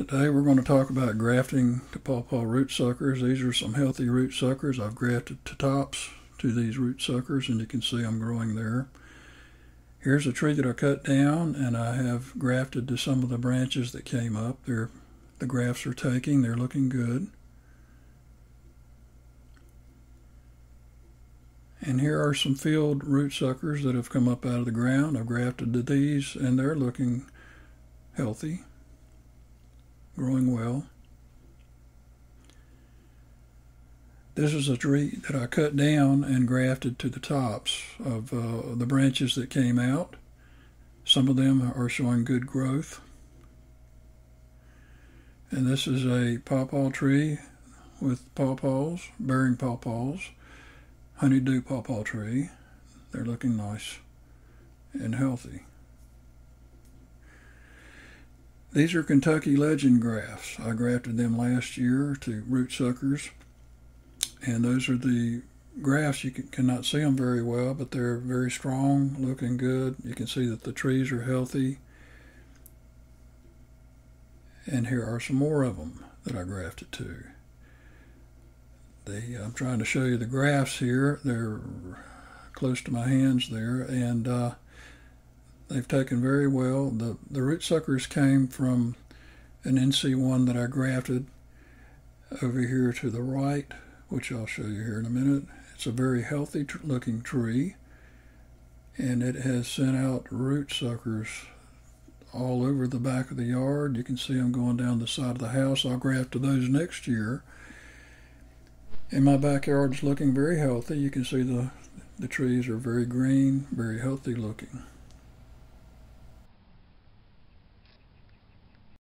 Today we're going to talk about grafting to pawpaw root suckers. These are some healthy root suckers. I've grafted to tops to these root suckers and you can see I'm growing there. Here's a tree that I cut down and I have grafted to some of the branches that came up. They're, the grafts are taking, they're looking good. And here are some field root suckers that have come up out of the ground. I've grafted to these and they're looking healthy, growing well. This is a tree that I cut down and grafted to the tops of uh, the branches that came out. Some of them are showing good growth. And this is a pawpaw tree with pawpaws, bearing pawpaws honeydew pawpaw tree. They're looking nice and healthy. These are Kentucky Legend grafts. I grafted them last year to root suckers. And those are the grafts. You can, cannot see them very well, but they're very strong, looking good. You can see that the trees are healthy. And here are some more of them that I grafted to. The, I'm trying to show you the grafts here. They're close to my hands there, and uh, they've taken very well. The, the root suckers came from an NC1 that I grafted over here to the right, which I'll show you here in a minute. It's a very healthy tr looking tree, and it has sent out root suckers all over the back of the yard. You can see them going down the side of the house. I'll graft to those next year and my backyard's looking very healthy. You can see the, the trees are very green, very healthy looking.